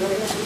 Gracias.